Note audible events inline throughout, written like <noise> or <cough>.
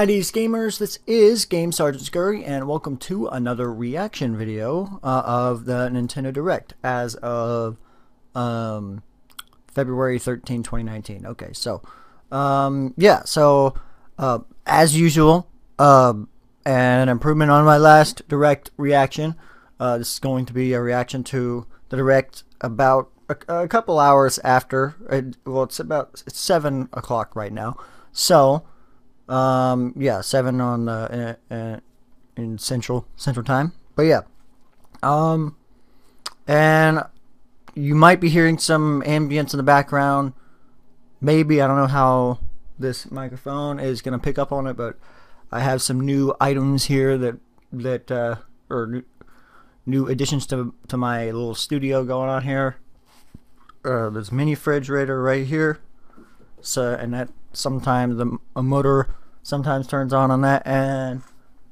Ideas gamers, this is Game Sergeant Scurry, and welcome to another reaction video uh, of the Nintendo Direct as of um, February 13, 2019. Okay, so um, yeah, so uh, as usual, uh, an improvement on my last Direct reaction. Uh, this is going to be a reaction to the Direct about a, a couple hours after. well, it's about it's seven o'clock right now, so. Um, yeah, seven on the uh, uh, in central central time. But yeah, um, and you might be hearing some ambience in the background. Maybe I don't know how this microphone is gonna pick up on it, but I have some new items here that that uh, or new, new additions to to my little studio going on here. Uh, this mini refrigerator right here. So and that sometimes the a motor sometimes turns on on that and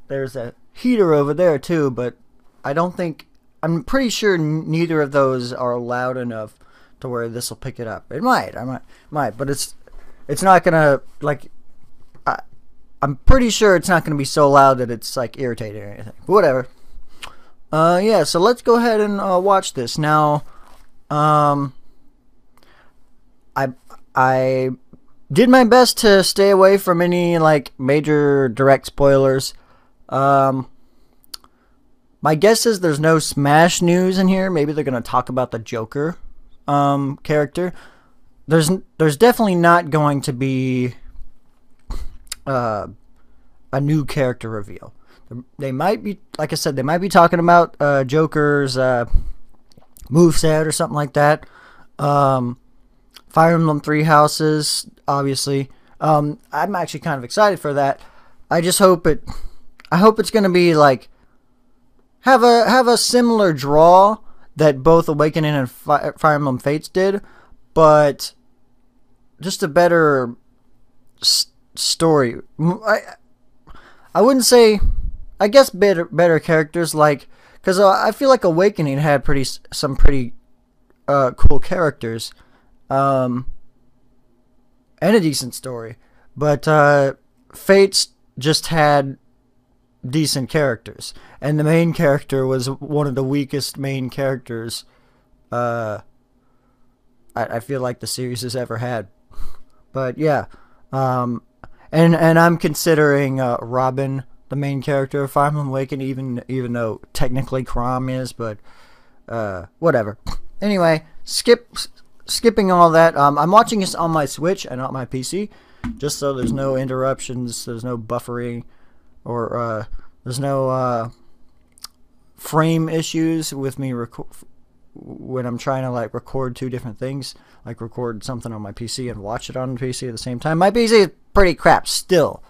there's a heater over there too but I don't think I'm pretty sure neither of those are loud enough to where this will pick it up. It might I might might but it's it's not gonna like I, I'm pretty sure it's not gonna be so loud that it's like irritating or anything but whatever. Uh yeah so let's go ahead and uh, watch this. Now um I I did my best to stay away from any like major direct spoilers. Um, my guess is there's no Smash news in here. Maybe they're gonna talk about the Joker um, character. There's there's definitely not going to be uh, a new character reveal. They might be, like I said, they might be talking about uh, Joker's uh, move set or something like that. Um, Fire Emblem Three Houses, obviously. Um, I'm actually kind of excited for that. I just hope it. I hope it's gonna be like have a have a similar draw that both Awakening and Fire Emblem Fates did, but just a better story. I I wouldn't say. I guess better better characters like because uh, I feel like Awakening had pretty some pretty uh, cool characters um, and a decent story. But uh, Fates just had decent characters, and the main character was one of the weakest main characters. Uh, I, I feel like the series has ever had. But yeah, um, and and I'm considering uh, Robin the main character of Fire Emblem even even though technically Chrom is, but uh, whatever. Anyway, skip skipping all that, um, I'm watching this on my Switch and not my PC, just so there's no interruptions, there's no buffering, or uh, there's no uh, frame issues with me when I'm trying to like record two different things, like record something on my PC and watch it on the PC at the same time. My PC is pretty crap still.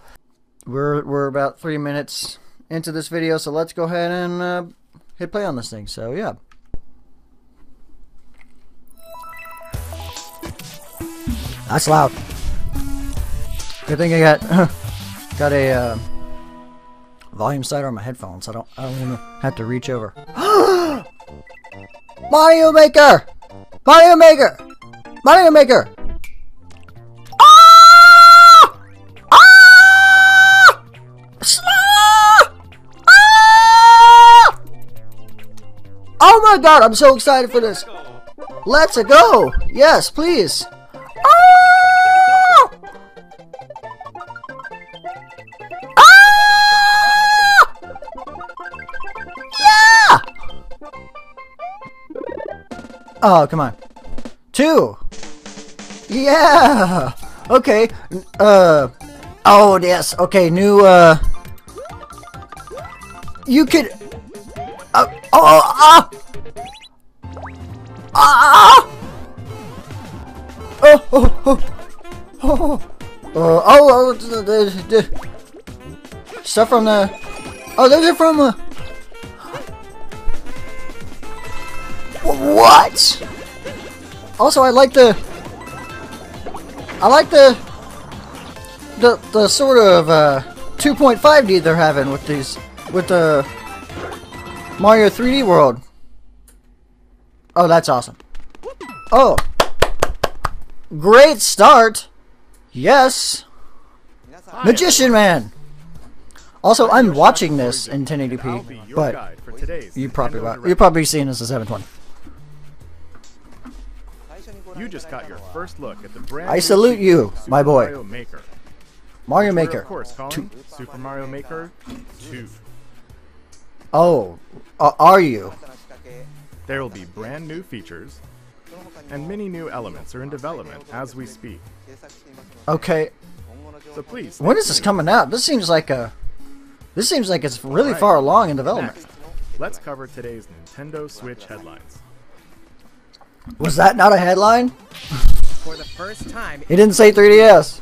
We're we're about three minutes into this video, so let's go ahead and uh, hit play on this thing. So yeah. That's loud. Good thing I got <clears throat> got a uh, volume slider on my headphones. I don't I don't even have to reach over. <gasps> Mario Maker! Mario Maker! Mario Maker! Ah! Ah! Ah! Oh my god, I'm so excited for this. Let's go! Yes, please. Oh, come on. Two! Yeah! Okay, uh... Oh, yes, okay, new, uh... You could... Uh, oh, ah! Ah! Oh, oh, oh! Oh, oh, oh, the, the, the stuff from the... Oh, those are from, uh... What? Also, I like the... I like the... The, the sort of, uh, 2.5D they're having with these... With the... Mario 3D World. Oh, that's awesome. Oh. Great start. Yes. Magician Man. Also, I'm watching this in 1080p, but guide for today's you probably Nintendo wa- Direct. you're probably seeing this as 720. You just got your first look at the brand I salute you, Super my boy. Mario Maker. Mario Maker. of course, calling Super Mario Maker 2. Oh, uh, are you? There will be brand new features, and many new elements are in development as we speak. Okay. So please. When is this coming out? This seems like a. This seems like it's really Alright. far along in development. Next, let's cover today's Nintendo Switch headlines. Was that not a headline? For the first time, It didn't say 3DS.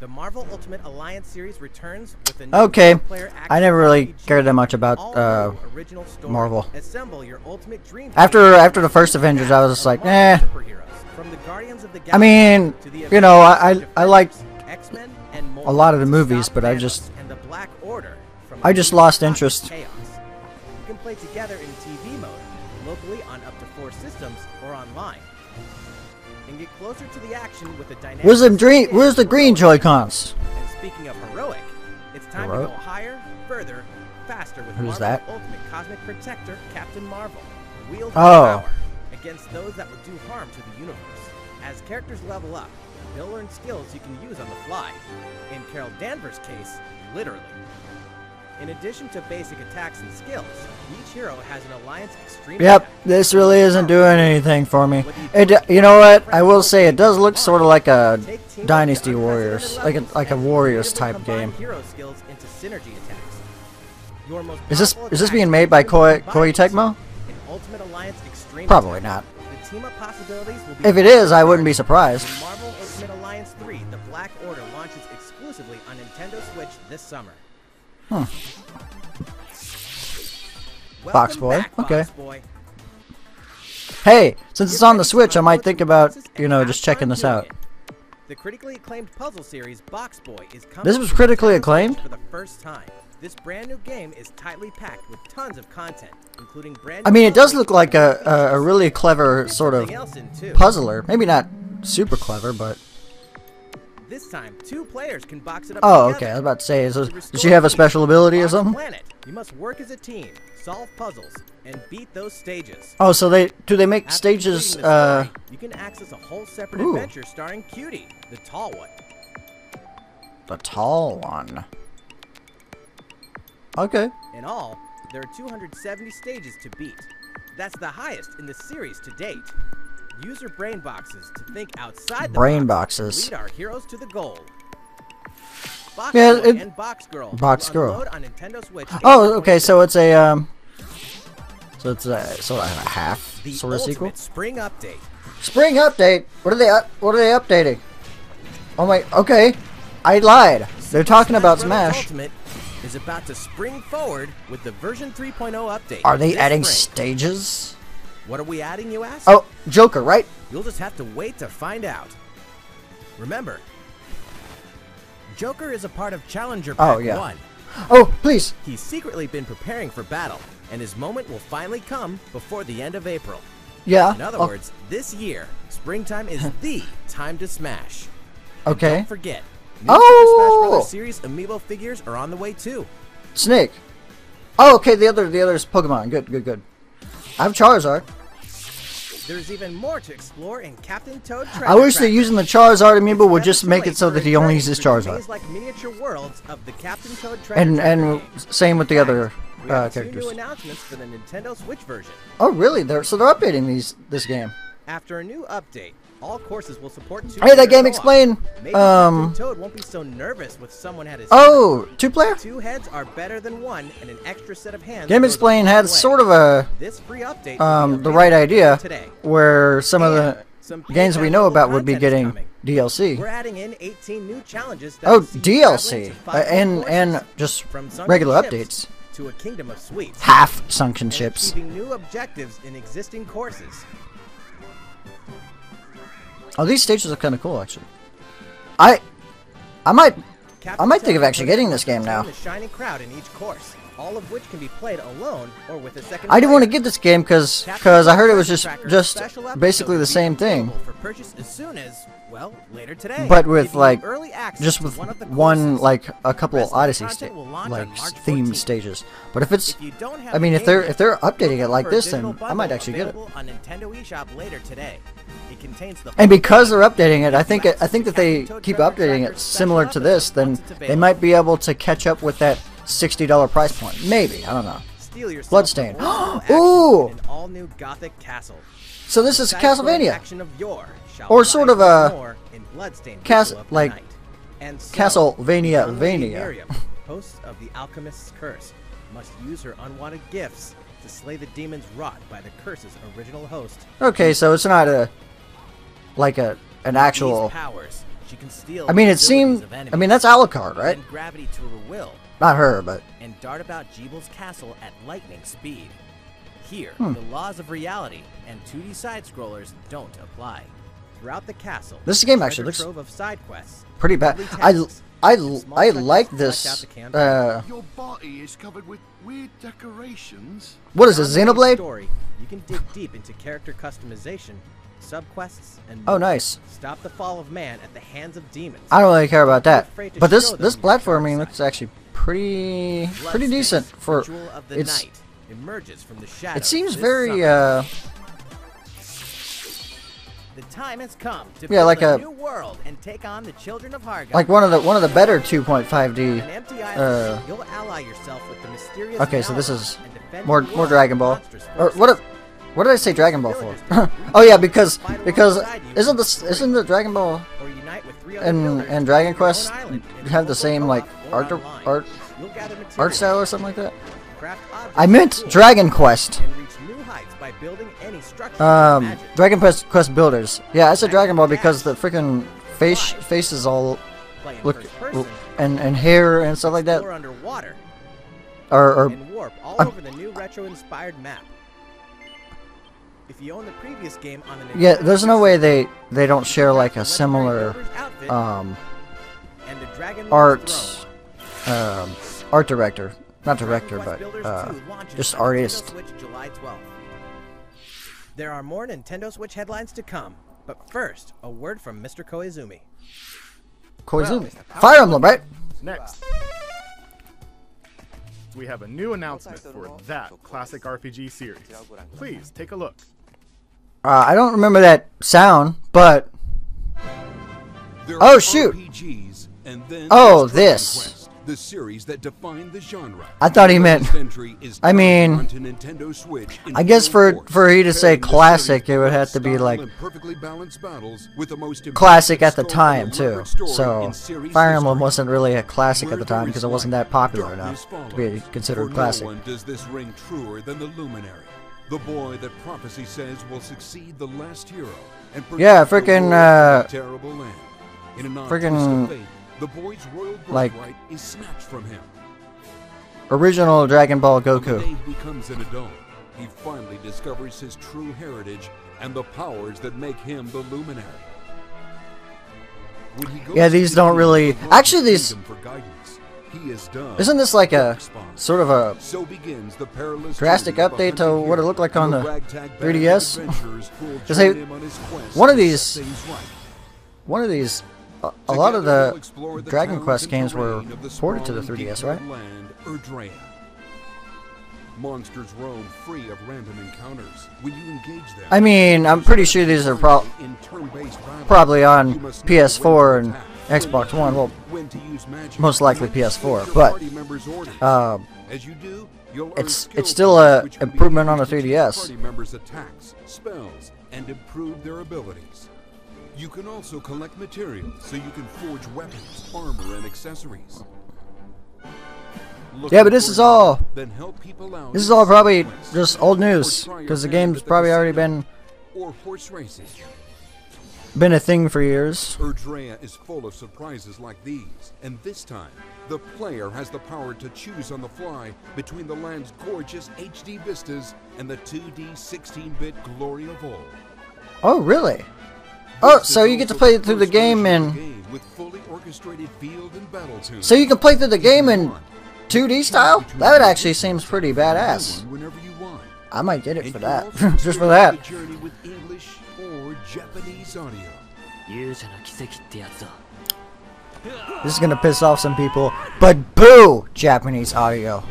the Marvel Ultimate Alliance series returns with a new Okay. I never really cared that much about uh, new original story. Marvel. Assemble your ultimate dream after after the first Avengers. I was just like, eh. from the Guardians of the I mean, you know, I I, I liked X-Men and more. a lot of the movies, but I just- and the Black Order from I just lost interest. And get closer to the action with the dynamic. Where's the green? Where's the green Joy-Cons? and speaking of heroic, it's time Heroic? to go higher, further, faster with Who's Marvel's that? Ultimate Cosmic Protector, Captain Marvel. Wield Oh. power against those that would do harm to the universe. As characters level up, they'll learn skills you can use on the fly. In Carol Danvers' case, literally. In addition to basic attacks and skills, each hero has an Alliance Extreme Yep, this really isn't doing anything for me. It, you know what? I will say it does look sort of like a Dynasty Warriors, like a like a Warriors type game. Hero skills into synergy attacks. Is this is this being made by Koei, Koei Tecmo? in Ultimate Alliance Extreme Probably not. The team up possibilities will be If it is, I wouldn't be surprised. Huh. Box Boy, back, okay. Box Boy. Hey, since it's on the Switch, I might think about you know just checking this out. The critically acclaimed puzzle series Box Boy is coming This was critically acclaimed? For the first time. This brand new game is tightly packed with tons of content, including brand. I mean, it does look like a a, a really clever sort of something else in too. puzzler. Maybe not super clever, but This time, two players can box it up. oh, okay. I was about to say, is this, does she have a special ability or something? Planet, you must work as a team, solve puzzles, and beat those stages. Oh, so they do they make After stages? Uh, story, you can access a whole separate Ooh. adventure starring Cutie, the tall one. the tall one. Okay. In all, there are 270 stages to beat. That's the highest in the series to date. Use your brain boxes to think outside the Brain box boxes. lead our heroes to the goal. Box Yeah, Boy it- and Box Girl. Box Girl. on Nintendo Switch Oh, okay. So it's a um. So it's a sort of a half the sort of sequel. spring update. Spring update. What are they? up- What are they updating? Oh my. Okay, I lied. They're talking about Smash. Ultimate is about to spring forward with the version 3.0 update. Are they adding spring. stages? What are we adding, you ask? Oh, Joker, right? You'll just have to wait to find out. Remember, Joker is a part of Challenger Pack Oh, yeah. 1. Oh, please. He's secretly been preparing for battle, and his moment will finally come before the end of April. Yeah. In other oh, words, this year, springtime is <laughs> the time to smash. Okay. Don't forget, new Oh! Super Smash oh! Bros. Series amiibo figures are on the way too. Snake. Oh, okay. The other, the other is Pokemon. Good, good, good. I have Charizard. There's even more to explore in Captain Toad I Treasure wish that using the Charizard amiibo would just make it so that he only uses Charizard. maze-like miniature worlds of the Captain Toad Treasure And and same with the other uh, two characters. new announcements for the Nintendo Switch version. Oh, really? They're so they're updating these this game. After a new update, all courses will support two. Hey, that GameXplain. Um. Toad won't be so nervous with someone at his Oh, two player. Two heads are better than one, and an extra set of hands. GameXplain had sort of a this free update. um the right idea today. where some of the some games we know about would be getting. DLC. We're adding in 18 new challenges. Oh, will see you traveling DLC uh, and and just from regular updates. to a kingdom of sweets. Half sunken ships. new objectives in existing courses. Oh, these stages are kind of cool actually. I I might I might think of actually getting this game now. Shining crowd in each course. All of which can be played alone or with a second. I didn't want to get this game because because I heard it was just just basically the same thing, as soon as, well, later today. but with like just with one, of the one like a couple of Odyssey sta- like theme stages. But if it's If you don't have I mean if they're if they're updating it like this, then I might actually get it. on Nintendo eShop later today. It contains the And because they're updating it, I think it, I think that they keep updating it similar to this, then they might be able to catch up with that sixty dollar price point. Maybe I don't know. Bloodstain. some old school Ooh! an all-new Gothic castle. So this is Castlevania. action of yore shall Or sort of a once more in Bloodstained Cas- of the like And so, Castlevania Vania. <laughs> Host of the Alchemist's Curse, must use her unwanted gifts to slay the demons wrought by the curse's original host. Okay, so it's not a like a an actual. Powers, she can steal I mean, it seemed. I mean, that's Alucard, right? gravity to her will, Not her, but and dart about Gebel's castle at lightning speed. Here, Hmm. the laws of reality and 2D side scrollers don't apply. Throughout the castle, This game a actually looks trove of side quests, pretty bad. deadly I I I like this. flesh out the campaign. Uh, Your body is covered with weird decorations. what is a Beyond the Xenoblade? Story, you can dig deep into character customization, subquests, and Oh, nice. Stop the fall of man at the hands of demons. I don't really care about that. But this this platforming looks actually pretty pretty decent for. Ritual of the It's night emerges from the shadows it seems very uh The time has come to Yeah, like a, new world and take on the children of Hargon. like one of the one of the better 2.5D. An empty island, uh, you'll ally yourself with the mysterious Okay, so this is more more Dragon Ball. Or what? A, what did I say Dragon Ball for? <laughs> oh yeah, because because isn't this isn't the Dragon Ball Or unite with three other and and Dragon build your own Quest have the same like art art art style or something like that? I meant Dragon Quest. and reach new heights by building any structure you Um. Dragon Quest Quest Builders. Yeah, I said Dragon Ball because the freaking face faces all look and and hair and stuff like that explore underwater, are, are and warp all I'm- If you own the previous game on the yeah. There's no way they they don't share like a similar um and the Dragon art throne. um art director, not director, but uh, just artist. Switch July 12th. There are more Nintendo Switch headlines to come, but first, a word from Mr. Koizumi. Koizumi. Fire Emblem, right? Next, we have a new announcement for that classic RPG series. Please take a look. Uh, I don't remember that sound, but Oh, shoot. RPGs, Oh, this. Quest, the series that defined the genre. I thought he meant- latest entry is I mean, I guess for for he to say classic, it would have to be like perfectly balanced battles with the most classic at the time too. So Fire Emblem wasn't really a classic at the time because it wasn't that popular enough to be considered classic. No one does this ring truer than the boy that prophecy says will succeed the last hero. And Yeah, frickin', uh, a terrible land. In an fate, the boy's royal like- is snatched from him. Original Dragon Ball On the day Goku. he becomes an adult, he finally discovers his true heritage and the powers that make him the Luminary. When he goes Yeah, these don't really- actually, these- Isn't this like a sort of a So begins the perilous drastic journey of a update to what it looked like on the ragtag band of 3DS? adventurers <laughs> who will 'Cause join they- on one of these- one of these? A, a lot of the Dragon Quest games were terrain of the ported to the 3DS, right? Monsters roam free of random encounters. When you engage them, I mean, I'm pretty sure these are pro- in turn-based battle, probably on you must know PS4 and Xbox One. Well, when to use magic, most likely PS4, but, party um, As you do, you'll it's- it's still a which can be improvement on the used to teach 3DS. Party members attacks, spells, and improve their abilities. You can also collect materials so you can forge weapons, armor, and accessories. Yeah, but this is all- Then help people out this is all probably just old news because the game's probably already been or horse racing. Been a thing for years. Erdrea is full of surprises like these, and this time, the player has the power to choose on the fly between the land's gorgeous HD vistas and the 2D 16-bit glory of old. Oh, really? Oh, so you get to play through the game version of and with fully orchestrated field and battle tunes. so you can play through the game in 2D style? That actually seems pretty badass. Whenever you want. I might get it for that. <laughs> Just for that. Japanese audio. This is gonna piss off some people, but boo! Japanese audio.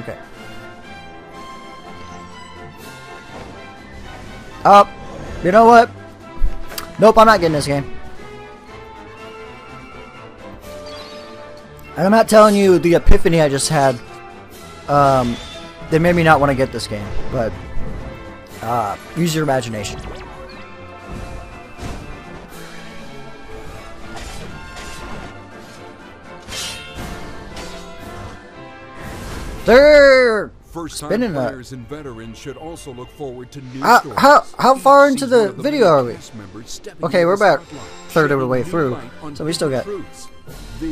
Okay. Up. Oh, you know what? Nope, I'm not getting this game. And I'm not telling you the epiphany I just had. Um, that made me not want to get this game, but uh, use your imagination. There. First-time Spinning that. players and veterans should also look forward to new How- how- how far into See the video are we? cast members stepping Okay, we're about third of the way through, new light on so we still got,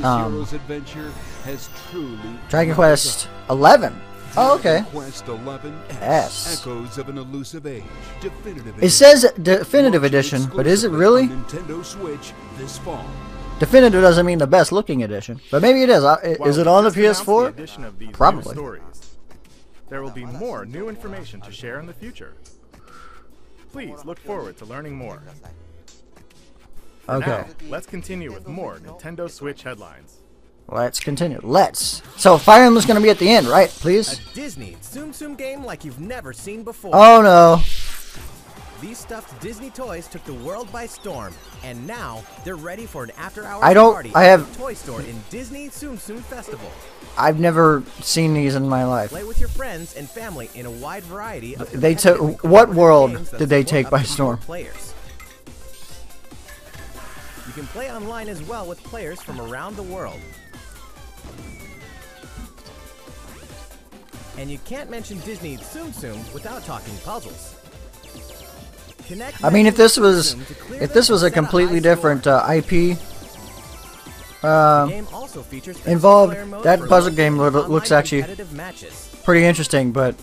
um, adventure has truly Dragon Quest done. 11. Oh, okay. Dragon Quest 11 S. Echoes of an Elusive Age. Definitive It says Definitive Edition, but is it really? Nintendo Switch this fall. Definitive doesn't mean the best looking edition, but maybe it is. Uh, i- While Is it on the PS4? addition of these new Probably. stories, there will be more new information to share in the future. Please look forward to learning more. For Okay. Now, let's continue with more Nintendo Switch headlines. Let's continue. Let's. So Fire Emblem's gonna be at the end, right? Please. A Disney Tsum Tsum game like you've never seen before. Oh no. These stuffed Disney toys took the world by storm, and now they're ready for an after-hours I don't- party I have- toy store in Disney Tsum Tsum Festival. I've never seen these in my life. Play with your friends and family in a wide variety of They took- what world did they take by storm? Players. You can play online as well with players from around the world. And you can't mention Disney Tsum Tsum without talking puzzles. Connect I mean, if this was, Tsum to clear if this was a completely different uh, IP uh, game also features involved, that puzzle game lo- looks actually pretty interesting, but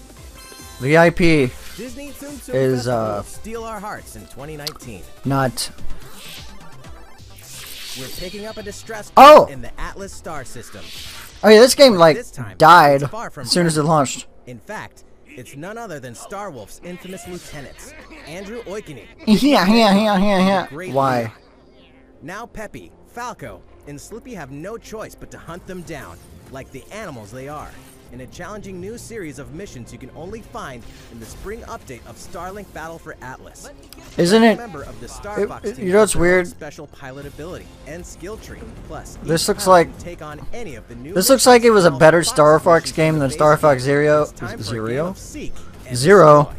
the IP Disney Tsum Tsum is, uh, will steal our hearts in 2019. not. We're picking up a distress Oh! in the Atlas star system. Oh yeah, this game like This time, died far from as soon as it launched. In fact, it's none other than Starwolf's infamous lieutenants, Andrew Oikonny. Yeah, yeah, yeah, yeah, yeah. Why? Now Peppy, Falco, and Slippy have no choice but to hunt them down, like the animals they are, in a challenging new series of missions you can only find in the spring update of Starlink Battle for Atlas. Isn't it? Member of the Star it- Fox it- team you know what's has their own weird? Special pilot ability and skill tree. Plus, This looks like- take on any of the new This looks like it was a better Star Fox game than Star Fox. Zero. It's time for a game Zero? and Zero.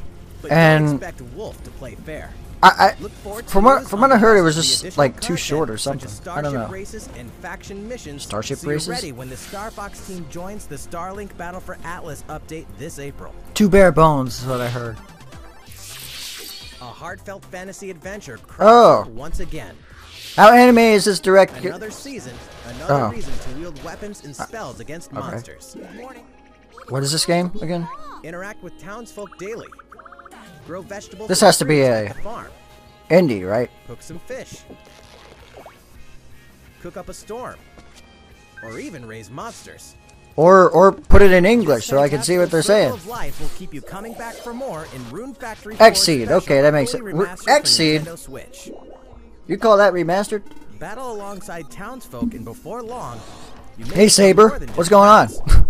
And- expect Wolf to play fair. I, Look forward to from what from what I heard, it was just like too short or something. I don't Starship know. races and faction missions. Starship so races? ready when the Star Fox team joins the Starlink Battle for Atlas update this April. Two bare bones is what I heard. A heartfelt fantasy adventure Oh. once again. How anime is this direct? Another season, another Oh. reason to wield weapons and uh, spells against okay. monsters. What is this game again? Interact with townsfolk daily. Grow vegetables. This has to be a- farm. Indie, right? Cook some fish. Cook up a storm. Or even raise monsters. Or or put it in English so I can see what they're saying. Life will keep you coming back for more in Rune Factory Exceed, okay, that makes it- Ru- fully remastered for Exceed. You call that remastered? Battle alongside townsfolk, and before long, Hey Saber, what's going on? <laughs>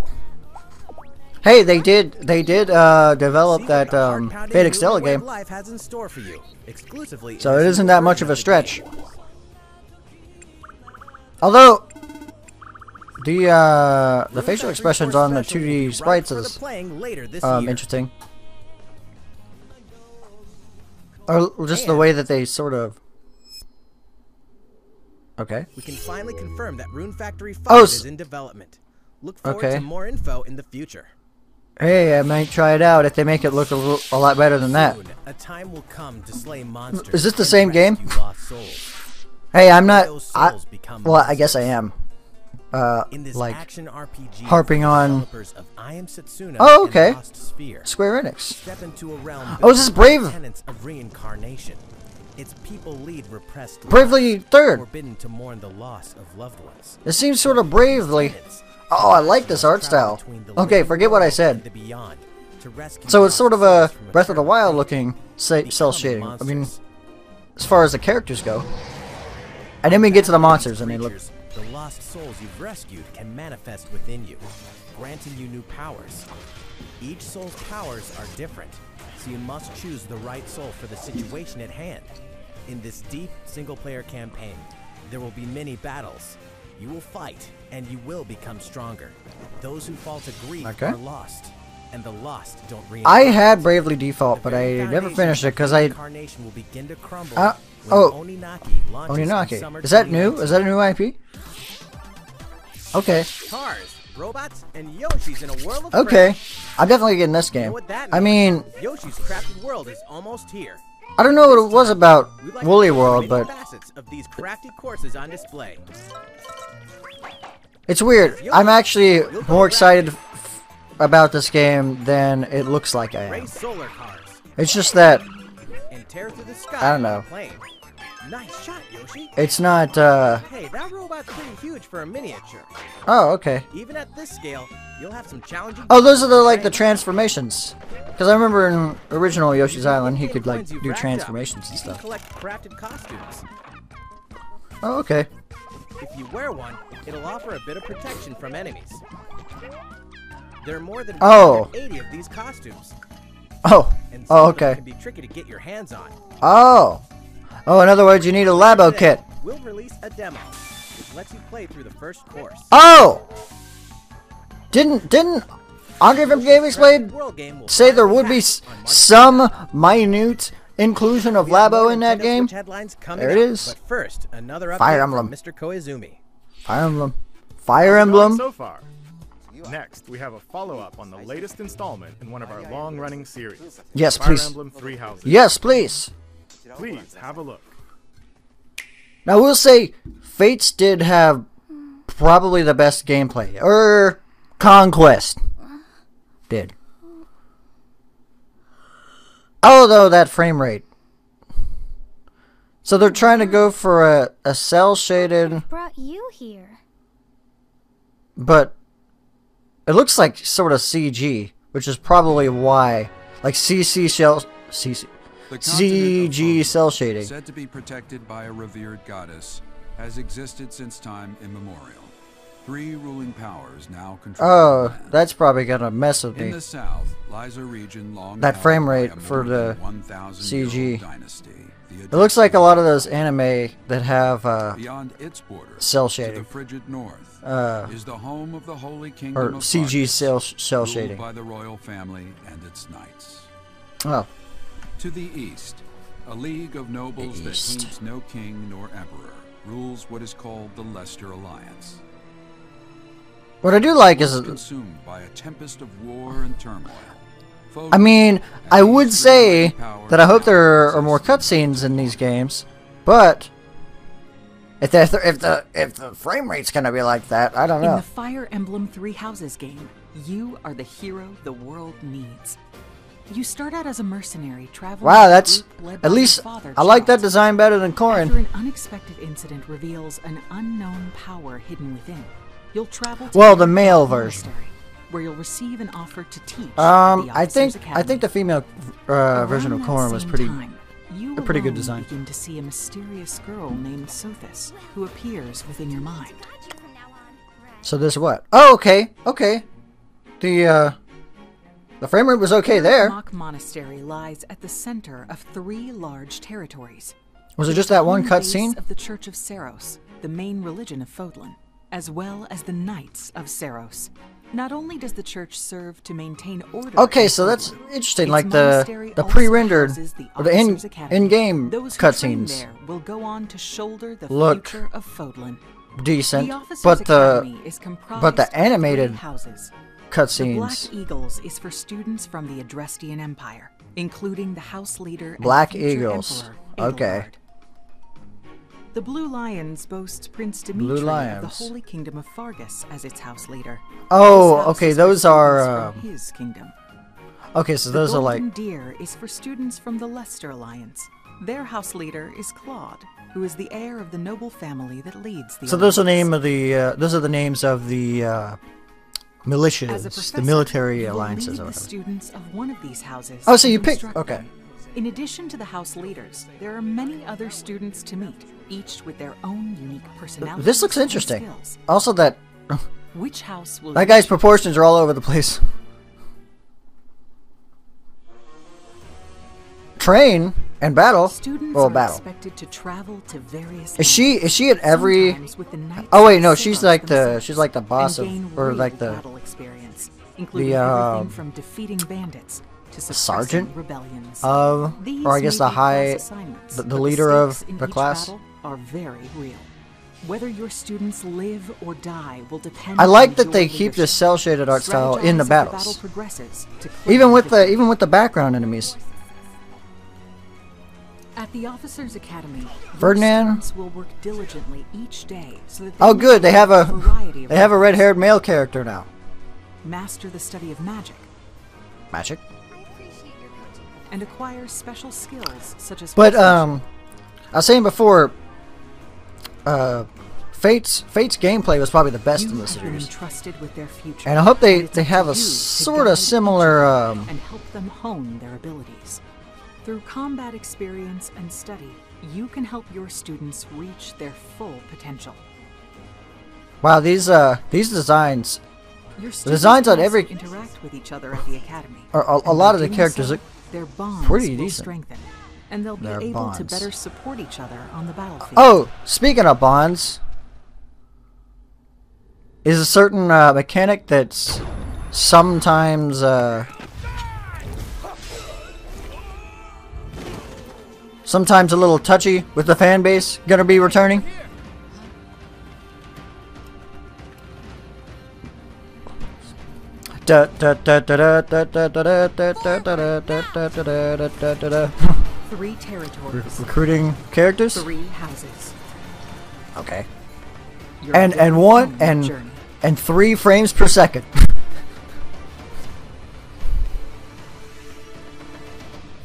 hey, they did they did uh, develop that um, heart-pounding Fate new Extella game, Life has in store for you, exclusively so it isn't that much of a stretch. Although the uh, the facial expressions on the Special will be 2D sprites is playing later this um, interesting. Or just the way that they sort of. Okay. We can finally confirm that Rune Factory 5 Oh, is in development. Look forward Okay. to more info in the future. Hey, I might try it out if they make it look a, little, a lot better than that. Soon, a time will come to slay monsters. Is this the same game? rescue lost souls. Hey, I'm not. I, well, I guess I am. Uh, In this like action RPG, harping on- of I Am Setsuna Oh, and okay. Square Enix. step into a realm. Oh, is this Brave? Of reincarnation. Its people lead repressed Bravely Third. forbidden to mourn the loss of loved ones. It seems sort of bravely. Oh, I like this art style. Okay, forget what I said. So it's sort of a Breath of the Wild looking cell shading. I mean, as far as the characters go. And then we get to the monsters, and they look. The lost souls you've rescued can manifest within you, granting you new powers. Each soul's powers are different, so you must choose the right soul for the situation at hand. In this deep single-player campaign, there will be many battles. You will fight, and you will become stronger. Those who fall to grief Okay. are lost, and the lost don't I had Bravely Default, but I never finished it because I. reincarnation will begin to crumble Uh, oh. Oninaki Oninaki. Is that new? Is that a new IP? Okay. Cars, robots, and Yoshi's in a world of Okay. I'm definitely getting this You know game. I mean, Yoshi's crafted world is almost here. I don't know what it was about We'd like to Woolly World, but facets of these crafted courses on display. It's weird. I'm actually more excited f- about this game than it looks like I am. Race solar cars It's just that and tear through the sky I don't know. Nice shot, Yoshi. it's not. uh... Hey, that robot's pretty huge for a miniature. Oh, okay. Even at this scale, you'll have some challenging. Oh, those are the like the transformations. Because I remember in original Yoshi's Island, he could like do transformations and stuff. collect crafted costumes. Oh, okay. If you wear one, it'll offer a bit of protection from enemies. There are more than Oh. 80 of these costumes, Oh. oh and Oh, of them okay. can be tricky to get your hands on. Oh. Oh, in other words, you need a Labo Today, kit. We'll release a demo, which lets you play through the first course. Oh. Didn't didn't Andre from game will say there would be attacks s- on March some minute inclusion of Labo in that game? Switch There it up. But first, another update Fire Emblem. Mr. Koizumi. Fire Emblem. Fire How's it going Emblem. So far. Next, we have a follow-up on the latest installment in one of our long-running series, Yes, Fire please. Emblem Three Houses. Yes, please. Please have a look. Now we'll say Fates did have probably the best gameplay. Or Conquest did. Oh, Although that frame rate. So they're trying to go for a, a cell shaded brought you here? but it looks like sort of CG, which is probably why like CC shell CC The continent of CG cell shading. Said to be protected by a revered goddess, has existed since time immemorial. Three ruling powers now control Oh, that's probably gonna mess with In me. the south lies a region long That frame rate for the than 1,000-year-old CG. Dynasty, the It looks like a lot of those anime that have uh, Beyond its borders, Cell shading. the frigid north, Uh, is the home of the holy kingdom or of CG cell cell shading. by the royal family and its knights. Oh, To the east, a league of nobles that needs no king nor emperor rules what is called the Leicester Alliance. What I do like is, Once consumed by a tempest of war and turmoil. I mean, I would say that I hope there are more cutscenes in these games, but if the if the if the frame rate's gonna be like that, I don't know. In know. the Fire Emblem Three Houses game, you are the hero the world needs. You start out as a mercenary traveling. Wow, that's at least father, I like that design better than After Corrin. an unexpected incident reveals an unknown power hidden within, you'll travel to Well, the male version. Where you'll receive an offer to teach. Um, I think Officers I think the female uh, version of Corrin was pretty. time, you a pretty good design. Begin to see a mysterious girl named Sothis, who appears within your mind. So this what? Oh, okay, okay. The uh, the frame rate was okay there. Mach Monastery lies at the center of three large territories. Was it just that one cutscene? of the Church of Seiros, the main religion of Fodlan, as well as the Knights of Seiros. Not only does the church serve to maintain order. Okay, so that's interesting. Like the the pre-rendered the or the in Academy. in-game Those who train cutscenes will go on to shoulder the Look future of Fodlan. decent, the uh, but the but the animated houses. The Black. Eagles is for students from the Adrestian Empire, including the House Leader Black Eagles. Emperor, Okay. The Blue Lions boast Prince Dimitri of the Holy Kingdom of Faerghus as its house leader. Oh, house okay, those are, um, his kingdom. Okay, so the those are like Deer is for students from the Leicester Alliance. Their house leader is Claude, who is the heir of the noble family that leads the so those are the name of the uh, those are the names of the uh, militias, the military alliances the students of one of these houses. Oh, so you pick- okay. them. In addition to the house leaders, there are many other students to meet, each with their own unique personality. This looks interesting. Also, that Which house will that guy's proportions are all over the place. Train and battle. Students well, battle. expected to travel to various. Is she is she at every? Sometimes with the Knights Oh wait, no, she's like the she's like the boss of or like the battle experience, including um, everything from defeating bandits sergeant of These or I guess the high the, the leader of the class. are very real. Whether your students live or die will depend. I like that they keep leadership. this cell shaded art style in the battles. battle to clear Even with the even with the background enemies. At the Officers Academy, Ferdinand? will work diligently each day so that Oh good, they have a they have a red haired male character now. master the study of magic, Magic. And acquire special skills such as. But um I was saying before uh Fate's Fate's gameplay was probably the best you in the series. entrusted with their future, And I hope they, they have a sort of similar um and help them hone their abilities. Through combat experience and study, you can help your students reach their full potential. Wow, these uh these designs Your designs on every- interact with each other at the academy. are a, a lot of the characters so, look their bonds pretty will decent. strengthen, and they'll be Their able to better support each other on the battlefield. Oh, speaking of bonds, is a certain uh, mechanic that's sometimes uh, sometimes a little touchy with the fan base gonna be returning? Three territories, Recruiting characters? three houses. Okay. Your And and one and journey. and three frames per second.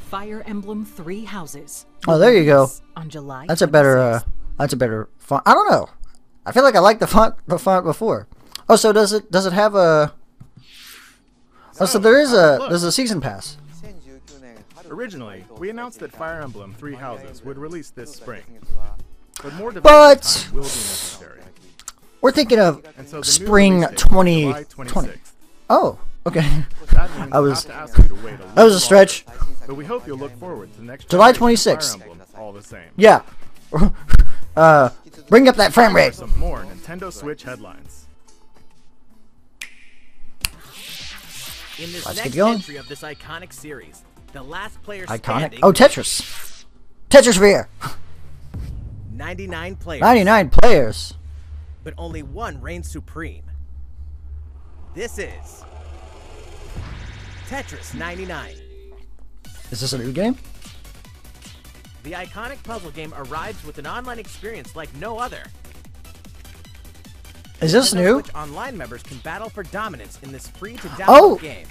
Fire Emblem Three Houses. Oh, there you go. On July. That's a better. Uh, that's a better font. I don't know. I feel like I liked the font. The font before. Oh, so does it? Does it have a? Oh, so there is a. There's a season pass. Originally, we announced that Fire Emblem Three Houses would release this spring, but more But- will be necessary. We're thinking of so spring release date is July 2020. Oh, okay. That <laughs> I was- have to ask you to wait a <laughs> That was a stretch. But we hope you'll look forward to next July generation 26th. Emblem all the same. Yeah. <laughs> uh, bring up that frame rate. Some more Nintendo Switch headlines. In this Let's next get going. entry of this iconic series, the last player Iconic. Oh, Tetris. Tetris Sphere. 99 players, 99 players. but only one reigns supreme. This is Tetris 99. Is this a new game? The iconic puzzle game arrives with an online experience like no other. Is this Nintendo new? Switch Online members can battle for dominance in this free-to-download Oh! game.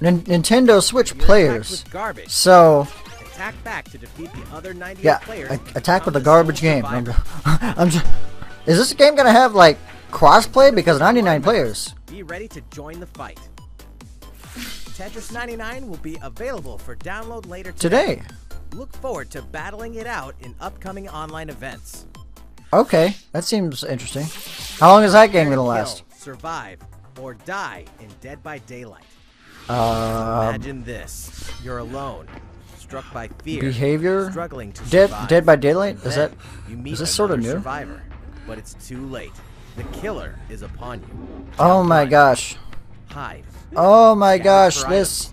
Nin- Nintendo Switch players. garbage. So Attack back to defeat the other 98 yeah, players. attack with a garbage game. I'm, survivor. ju- <laughs> I'm ju- Is this game gonna have like crossplay because 99 players? Be ready to join the fight. Tetris 99 will be available for download later today. Today. Look forward to battling it out in upcoming online events. Okay, that seems interesting. How long is that game gonna last? kill, survive, or die in Dead by Daylight. Um, Imagine this: you're alone, struck by fear, behavior. struggling to Dead survive. Dead by Daylight. Is that is this sort of new? Survivor, but it's too late. The killer is upon you. Oh my gosh. Hide. Oh my gosh. This.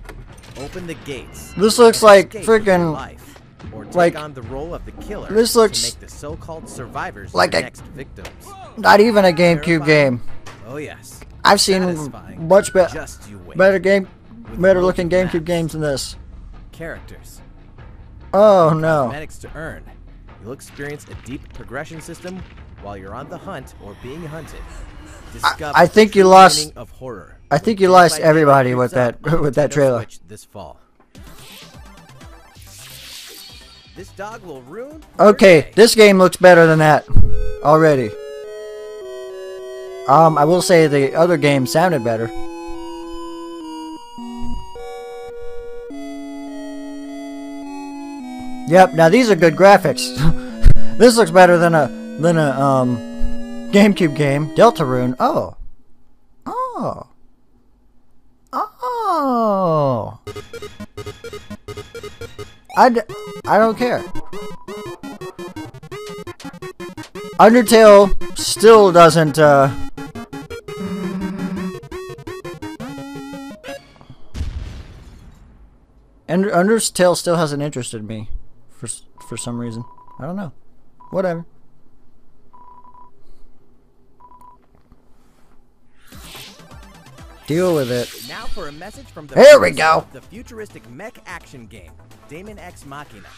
Open the gates. This looks like escape with your freaking- life, or take like- on the role of the killer. this looks to make the so-called survivors like a- next victims. not even a GameCube game. Oh yes. I've seen much better, Just you wait. better game, better looking GameCube maps, games than this. Characters. Oh no. Cosmetics to earn. You'll experience a deep progression system while you're on the hunt or being hunted. Discover I think you lost- Of horror. I think you lost everybody <laughs> with that- with that trailer. This fall. This dog will ruin. Okay, this game looks better than that already. Um, I will say the other game sounded better. Yep, now these are good graphics. <laughs> this looks better than a than a um GameCube game. Deltarune. Oh. Oh. Oh. I, d I don't care. Undertale still doesn't, uh... Undertale still hasn't interested me for for some reason. I don't know. Whatever. Deal with it. Now for a message from the Here we go. The futuristic mech action game, Daemon X Machina.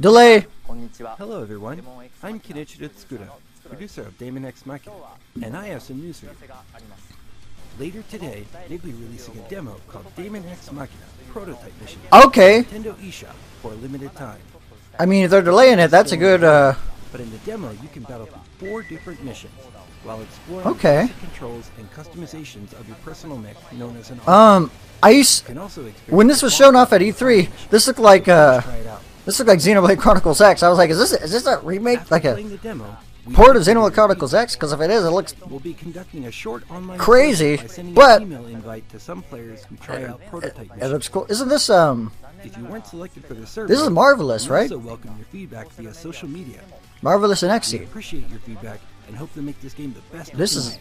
Delay. Hello everyone, I'm Kenichiro Tsukuda, producer of Daemon X Machina, and I have some news for you. Later today, they'll be releasing a demo called Daemon X Machina Prototype Mission Okay. Nintendo eShop for a limited time. I mean, if they're delaying it, that's a good, uh... But in the demo, you can battle through four different missions while exploring Okay. the controls and customizations of your personal mech known as an Um, I used... Also When this was shown off at E3, this looked like, uh... This looked like Xenoblade Chronicles X. I was like, is this is this a remake? Like a the demo, port of Xenoblade Chronicles X? Because if it is, it looks We'll be conducting a short online Crazy, survey by sending but- invite to some players who try out prototype it looks cool. Isn't this, um... If you weren't selected for the This is Marvelous, right? also welcome your feedback via social media. Marvelous and Exceed? appreciate your feedback and hope to make this game the best. This is...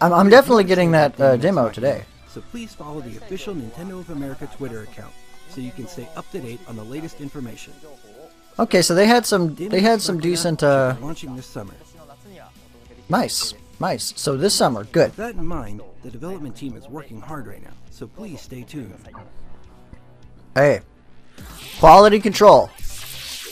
I'm, I'm definitely getting that uh, demo today. So please follow the official Nintendo of America Twitter account so you can stay up to date on the latest information. Okay, so they had some they had some decent uh launching this summer. nice. Nice. So this summer, good. With that in mind, the development team is working hard right now, so please stay tuned. Hey. Quality control.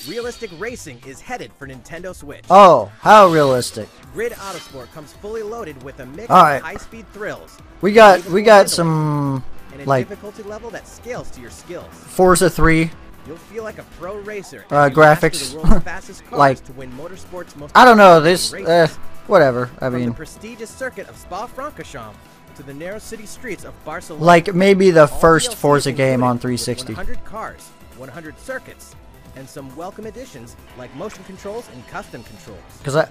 Realistic racing is headed for Nintendo Switch. Oh, how realistic. Grid Autosport comes fully loaded with a mix Alright. of high-speed thrills We got we got some and a like difficulty level that scales to your skills. Forza 3. You'll feel like a pro racer. Uh, graphics. the world's <laughs> fastest cars Like- to win motorsports most I don't know, this uh whatever. I From the prestigious circuit of Spa-Francorchamps to the narrow city streets of Barcelona. like maybe the first Forza game on 360. 100 cars, 100 circuits, and some welcome additions like motion controls and custom controls. Cuz I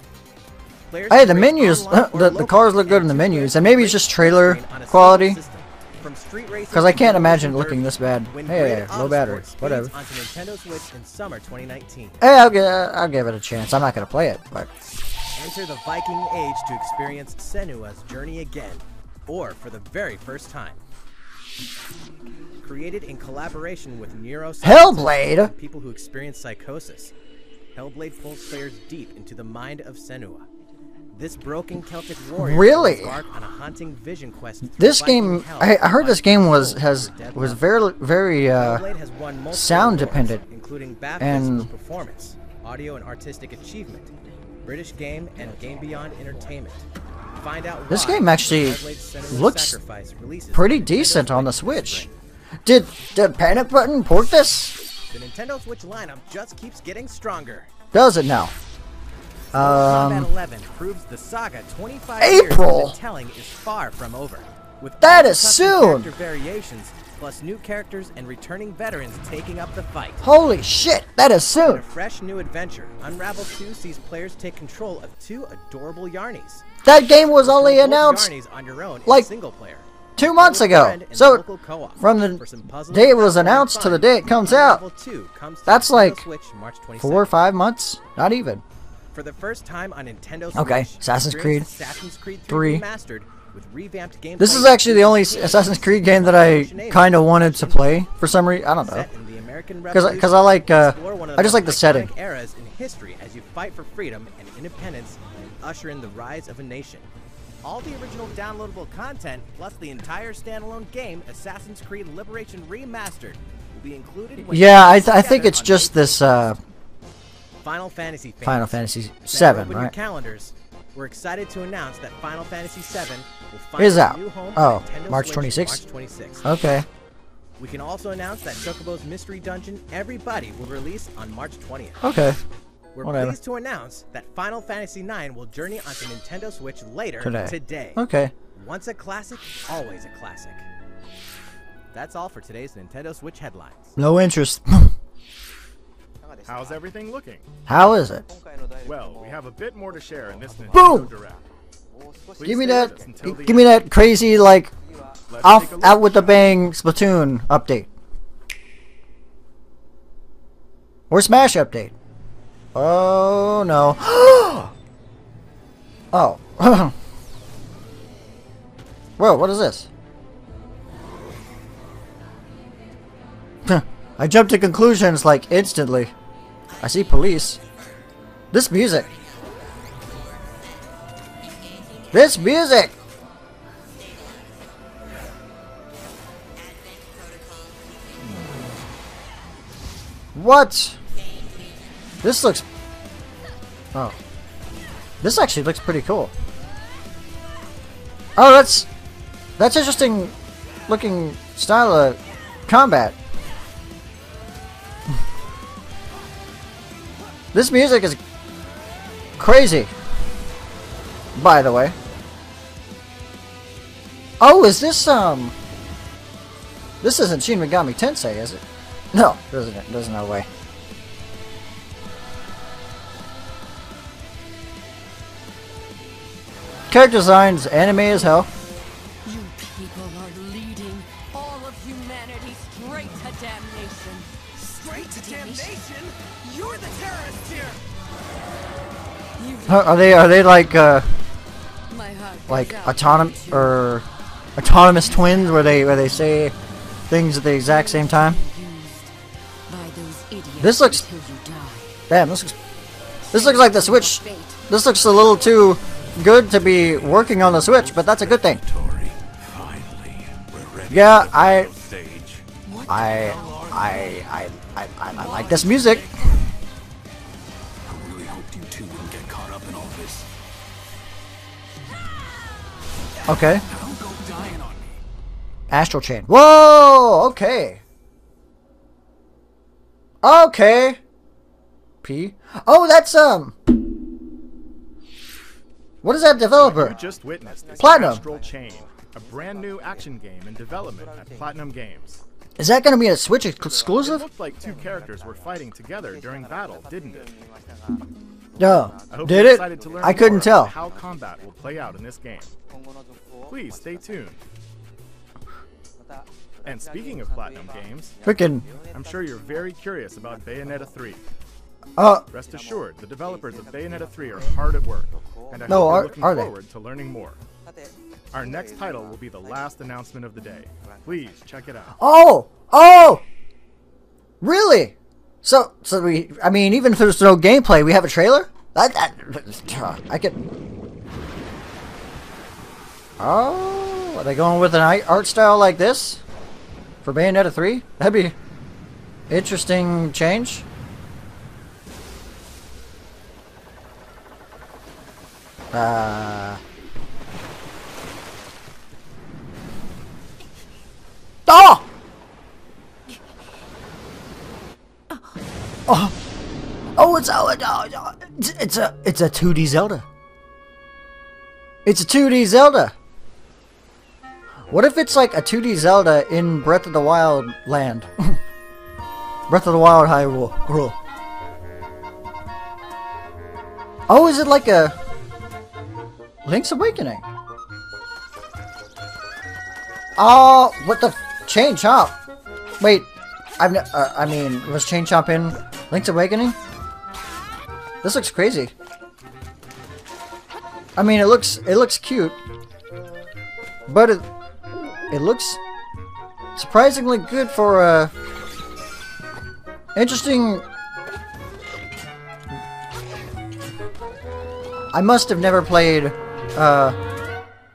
Players Hey, the menus, the, the cars look good in the menus, and maybe it's just trailer on a single quality. system. From street racing Because I can't imagine looking this bad. Hey, low battery, whatever. Nintendo Switch in summer 2019. Hey, I'll give I'll give it a chance. I'm not gonna play it, but Enter the Viking Age to experience Senua's journey again, or for the very first time. Created in collaboration with neuroscientists Hellblade? people who experience psychosis, Hellblade pulls players deep into the mind of Senua. This broken Celtic warrior Really? embark on a haunting vision quest this game I, I heard this game was has was very very uh Hellblade has won multiple sound dependent including and- performance, audio and artistic achievement, British Game and Game Beyond Entertainment. Find out This game actually looks pretty decent on the Switch. Did did Panic Button port this? The Nintendo Switch lineup just keeps getting stronger. Does it now? Um, 11 proves the saga 25 years April! telling is far from over. With That the soon! Variations, plus new characters and returning veterans taking up the fight. holy shit, that is soon. In a fresh new adventure, Unravel 2 sees players take control of two adorable Yarnies. That game was only announced on your own like single player. Two months ago. So from the day it was announced to the day it comes out, Unravel 2 comes to that's like Switch March 22nd. four or five months, not even. For the first time on Nintendo Switch, Okay, Assassin's Creed Assassin's Creed 3. 3 remastered with revamped gameplay. This is actually the only Assassin's Creed game that I kind of wanted to play for some reason. I don't know. Set in the American Because I like uh, explore one of I just like the setting. eras in history as you fight for freedom and independence and usher in the rise of a nation. All the original downloadable content, plus the entire standalone game, Assassin's Creed Liberation Remastered, will be included. Yeah, I, th- I think it's just this uh, Final Fantasy fans. Final Fantasy VII, open your calendars. We're excited to announce that Final Fantasy Seven will find Is a out. new home Oh, Nintendo March Switch 26th? March 26th. Okay. We can also announce that Chocobo's Mystery Dungeon Everybody will release on March 20th. Okay. We're Whatever. pleased to announce that Final Fantasy IX will journey onto Nintendo Switch later Today. today. Okay. Once a classic, always a classic. That's all for today's Nintendo Switch headlines. No interest. <laughs> How's everything looking? How is it? Well, we have a bit more to share in this Nintendo Boom! Direct. Please Give me that. with us Give me end. that crazy like Let's off take a look. out with the bang Splatoon update or Smash update. Oh no! <gasps> oh. <coughs> Whoa! What is this? <laughs> I jumped to conclusions like instantly. I see police. This music. This music. What? This looks... Oh. This actually looks pretty cool. Oh, that's... That's interesting looking style of combat. this music is crazy. By the way. Oh, is this, um... This isn't Shin Megami Tensei, is it? No, doesn't it? There's no way. Character designs anime as hell. You people are leading all of humanity straight to damnation. Straight to damnation? You're the terrorist here! Are they are they like uh My heart goes like autonomous or autonomous twins where they where they say things at the exact same time? by those idiots This looks damn. This looks this looks like the Switch. This looks a little too good to be working on the Switch, but that's a good thing. Yeah, I I I I I, like this music. I really hoped you two wouldn't get caught up in all this. Okay. Astral Chain. Whoa! Okay. Okay. P. Oh, that's um. What is that developer? You just witnessed is Platinum. Astral Chain, a brand new action game in development at Platinum Games. Is that going to be a Switch ex- It exclusive? looked like two characters were fighting together during battle, didn't it? No. Hope Did it? to learn I couldn't tell. how combat will play out in this game. Please stay tuned. And speaking of Platinum Games, Freaking. I'm sure you're very curious about Bayonetta 3. Uh. Rest assured, the developers of Bayonetta 3 are hard at work, and I No, hope you're are- looking are forward to learning more. Our next title will be the last announcement of the day. Please check it out. Oh! Oh! Really? So, so we. I mean, even if there's no gameplay, we have a trailer. That, that I could. Oh, are they going with an art style like this for Bayonetta 3? That'd be interesting change. Uh. Oh! Oh! Oh, it's oh, oh, it's, it's a it's a 2D Zelda. It's a 2D Zelda. What if it's like a 2D Zelda in Breath of the Wild land? <laughs> Breath of the Wild Hyrule. Hyrule. Oh, is it like a Link's Awakening? Oh, what the Chain Chomp? Wait, I've uh, I mean, was Chain Chomp in Link's Awakening? This looks crazy. I mean, it looks it looks cute, but it it looks surprisingly good for a interesting. I must have never played. Uh,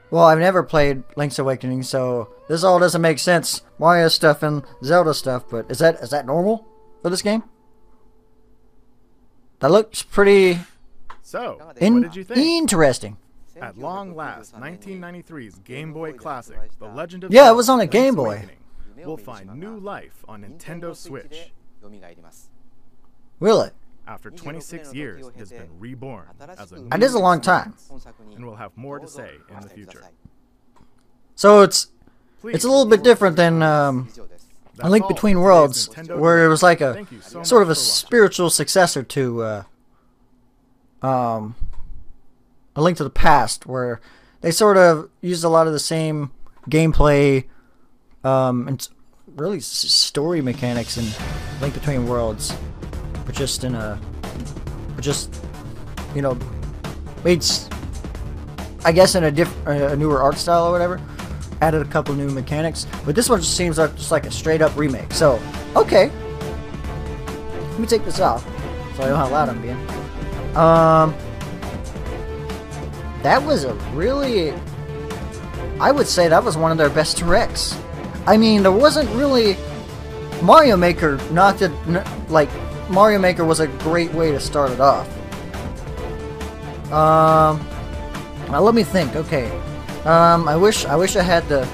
well, I've never played Link's Awakening, so this all doesn't make sense. Mario stuff and Zelda stuff, but is that is that normal for this game? That looks pretty So, in- what did you think? interesting. At long last, 1993's Game Boy Classic, The Legend of Yeah, it was on a Game Boy. Awakening, will find new life on Nintendo Switch. Will it? After 26 years, it has been reborn as a That is a long time. and we'll have more to say in the future. So it's it's a little bit different than um, A Link Between Worlds, where it was like a so sort of a much for watching. spiritual successor to uh, um, A Link to the Past, where they sort of used a lot of the same gameplay um, and really story mechanics in Link Between Worlds, but just in a, but just you know, made I guess in a different, a newer art style or whatever. Added a couple new mechanics, but this one just seems like just like a straight up remake. So, okay, let me take this off so I know how loud I'm being. Um, that was a really, I would say that was one of their best directs. I mean, there wasn't really Mario Maker knocked it like Mario Maker was a great way to start it off. Um, now let me think. Okay, um, I wish I wish I had the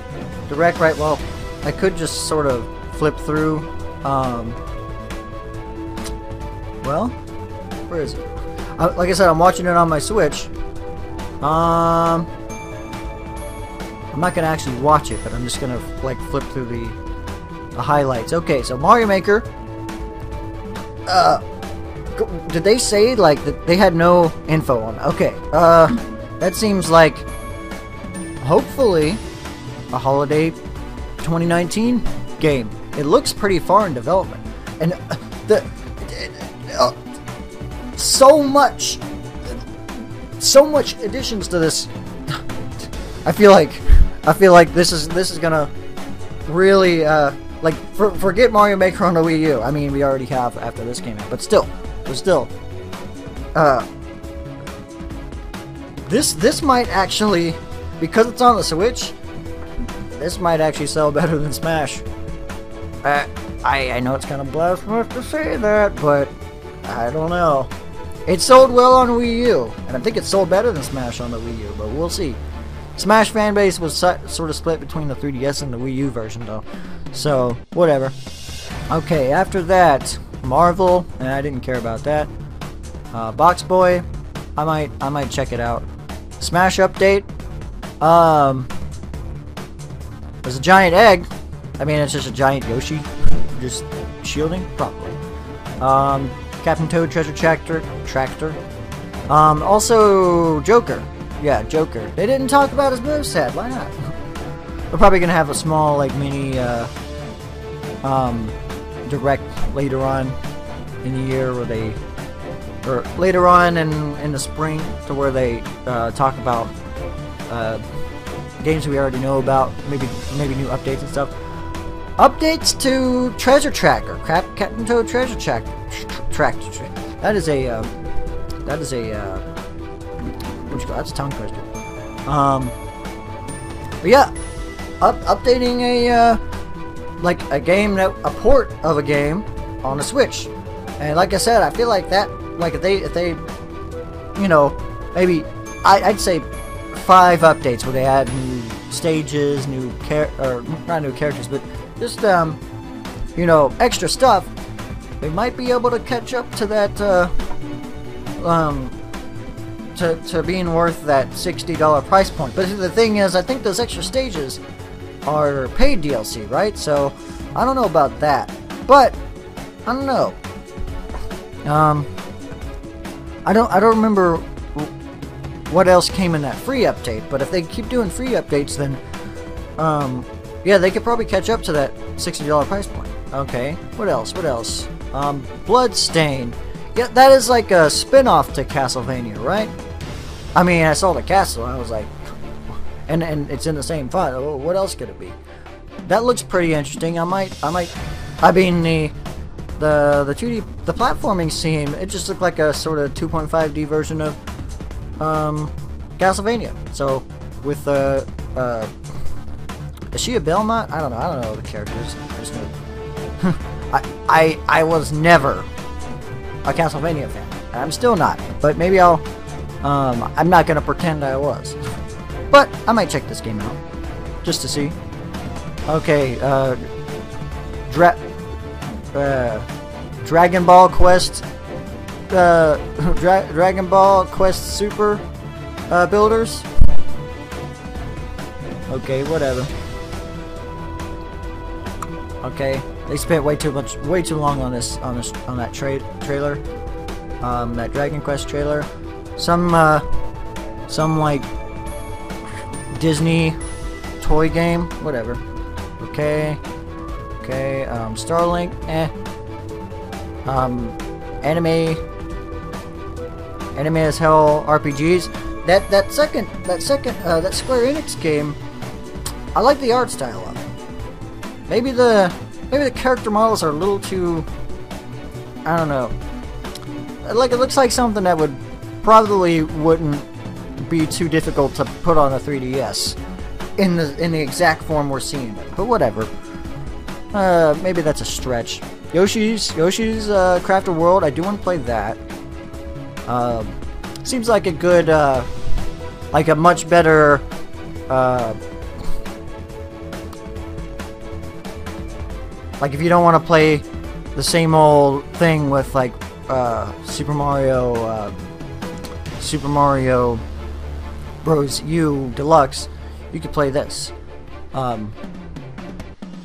direct right. Well, I could just sort of flip through. Um, well, where is it? Uh, like I said, I'm watching it on my Switch. Um, I'm not gonna actually watch it, but I'm just gonna like flip through the the highlights. Okay, so Mario Maker. Uh, did they say like that they had no info on? Okay, uh, that seems like hopefully a holiday 2019 game. It looks pretty far in development, and uh, the uh, so much, so much additions to this. I feel like, I feel like this is this is gonna really uh, like for, forget Mario Maker on the Wii U. I mean, we already have after this came out, but still, but still, uh, this this might actually because it's on the Switch. This might actually sell better than Smash. Uh, I I know it's kind of blasphemous to say that, but I don't know. It sold well on Wii U, and I think it sold better than Smash on the Wii U, but we'll see. Smash fan base was sort of split between the 3DS and the Wii U version, though. So, whatever. Okay, after that, Marvel, and I didn't care about that. Uh, Box Boy, I might, I might check it out. Smash update. Um, there's a giant egg. I mean, it's just a giant Yoshi, just shielding, probably. Um, Captain Toad Treasure Tractor, Tractor. Um, also Joker. Yeah, Joker. They didn't talk about his moveset. Why not? <laughs> We're probably gonna have a small, like, mini, uh, um, direct later on in the year where they, or later on in in the spring, to where they uh, talk about uh, games we already know about, maybe maybe new updates and stuff. Updates to Treasure Tracker, Cap Captain Toad Treasure Track, Tractor. Tra- that is a uh, that is a uh, what you call that's a tongue twister. Um, but yeah, up, updating a uh, like a game that a port of a game on the Switch, and like I said, I feel like that like if they if they you know maybe I, I'd say five updates where they add new stages, new char or not new characters, but just um you know extra stuff. They might be able to catch up to that uh, um to, to being worth that $60 price point. But the thing is, I think those extra stages are paid DLC, right? So I don't know about that. But I don't know. Um, I don't I don't remember what else came in that free update. But if they keep doing free updates, then um, yeah, they could probably catch up to that $60 price point. Okay, what else? What else? Um, Bloodstain. Yeah, that is like a spin-off to Castlevania, right? I mean, I saw the castle, and I was like, and and it's in the same font. Oh, what else could it be? That looks pretty interesting. I might, I might. I mean, the the the 2D the platforming scene. It just looked like a sort of 2.5D version of um, Castlevania. So with uh, uh, is she a Belmont? I don't know. I don't know the characters. I just know. <laughs> I I I was never a Castlevania fan. I'm still not. But maybe I'll. Um, I'm not gonna pretend I was. But I might check this game out just to see. Okay. Uh, Dra- uh, Dragon Ball Quest uh, <laughs> Dra Dragon Ball Quest Super uh, builders. Okay, whatever. Okay, they spent way too much, way too long on this, on this, on that tra trailer, um, that Dragon Quest trailer. Some, uh, some like Disney toy game, whatever. Okay, okay, um, Starlink, eh. Um, anime, anime as hell RPGs. That that second, that second, uh, that Square Enix game. I like the art style of it. Maybe the maybe the character models are a little too. I don't know. Like it looks like something that would probably wouldn't be too difficult to put on a 3DS in the in the exact form we're seeing it. But whatever. Uh, maybe that's a stretch. Yoshi's Yoshi's uh, Crafted World. I do want to play that. Uh, seems like a good, uh, like a much better. Uh, like if you don't want to play the same old thing with like uh, Super Mario, uh, Super Mario Bros. U Deluxe, you could play this. Um,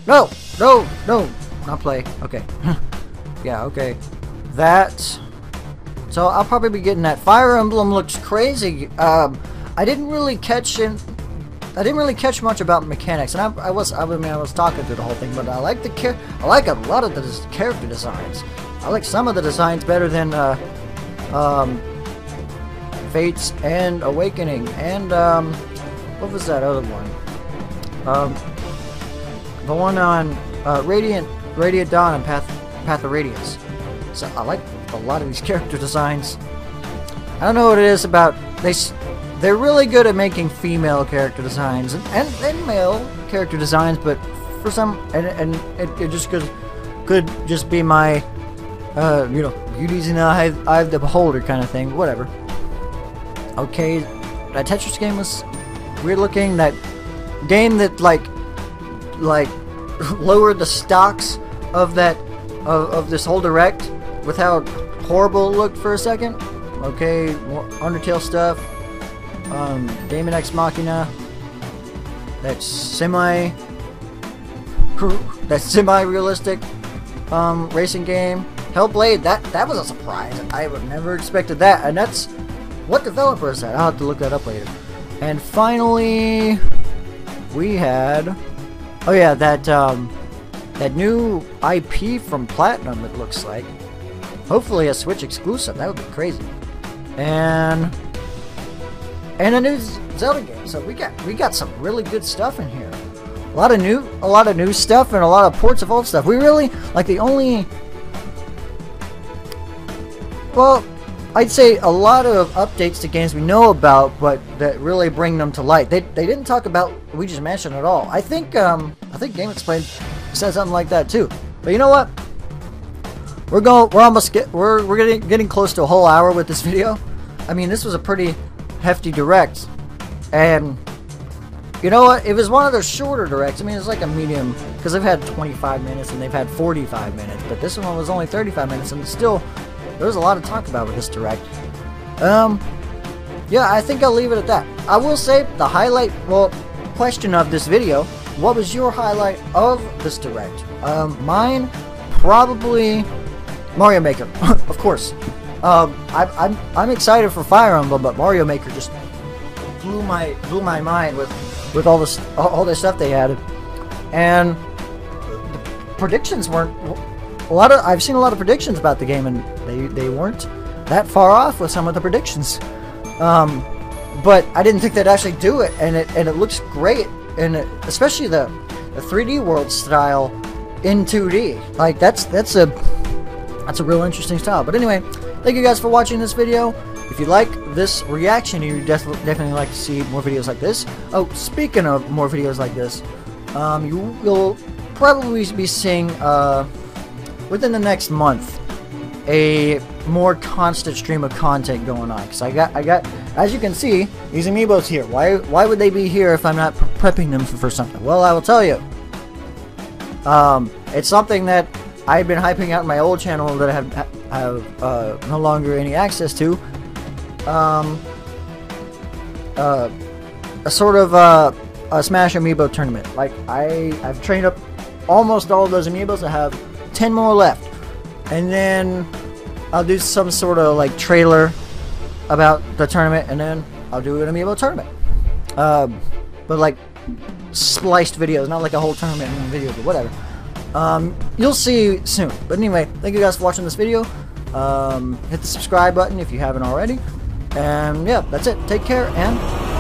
no, no, no, not play. Okay. <laughs> yeah, okay. That. So I'll probably be getting that. Fire Emblem looks crazy. Um, I didn't really catch in. I didn't really catch much about mechanics, and I, I was I mean I was talking through the whole thing, but I like the I like a lot of the character designs. I like some of the designs better than uh, um, Fates and Awakening, and um, what was that other one? Um, the one on uh, Radiant Radiant Dawn and Path Path of Radiance. So I like a lot of these <laughs> character designs. I don't know what it is about they. They're really good at making female character designs and, and, and male character designs, but for some and and it, it just could could just be my uh, you know beauties in the eye, eye of the beholder kind of thing. Whatever. Okay, that Tetris game was weird looking. That game that like like <laughs> lowered the stocks of that of, of this whole direct with how horrible it looked for a second. Okay, Undertale stuff. Um, Daemon X Machina. That's semi. That semi-realistic um, racing game. Hellblade. That that was a surprise. I would never expected that. And that's what developer is that? I'll have to look that up later. And finally, we had. Oh yeah, that um, that new IP from Platinum. It looks like. Hopefully a Switch exclusive. That would be crazy. And and a new Zelda game. So we got we got some really good stuff in here. A lot of new a lot of new stuff and a lot of ports of old stuff. We really like the only well, I'd say a lot of updates to games we know about, but that really bring them to light. They, they didn't talk about Luigi's Mansion at all. I think um I think GameXplain said something like that too. But you know what? We're going we're almost get we're we're getting getting close to a whole hour with this video. I mean, this was a pretty hefty direct. And you know what? It was one of their shorter directs. I mean, it's like a medium because they've had 25 minutes and they've had 45 minutes, but this one was only 35 minutes, and still there was a lot to talk about with this direct. Um, yeah, I think I'll leave it at that. I will say the highlight, well, question of this video: What was your highlight of this direct? Um, mine probably Mario Maker, <laughs> of course. Um, I, I'm I'm excited for Fire Emblem, but Mario Maker just blew my blew my mind with with all this all the stuff they had, and the predictions weren't a lot of. I've seen a lot of predictions about the game, and they they weren't that far off with some of the predictions. Um, but I didn't think they'd actually do it, and it and it looks great, and it, especially the the 3D world style in 2D. Like that's that's a that's a real interesting style. But anyway, thank you guys for watching this video. If you like this reaction, you def definitely like to see more videos like this. Oh, speaking of more videos like this, um, you will probably be seeing uh, within the next month a more constant stream of content going on. Because I got, I got, as you can see, these amiibos here. Why, why would they be here if I'm not prepping them for, for something? Well, I will tell you. Um, it's something that I've been hyping out in my old channel that I have have uh, no longer any access to. Um, uh, a sort of uh, a Smash Amiibo tournament. Like I, I've trained up almost all of those amiibos. I have ten more left, and then I'll do some sort of like trailer about the tournament, and then I'll do an amiibo tournament. Um, but like spliced videos, not like a whole tournament video, but whatever. Um, you'll see soon. But anyway, thank you guys for watching this video. Um, hit the subscribe button if you haven't already. And yeah, that's it. Take care and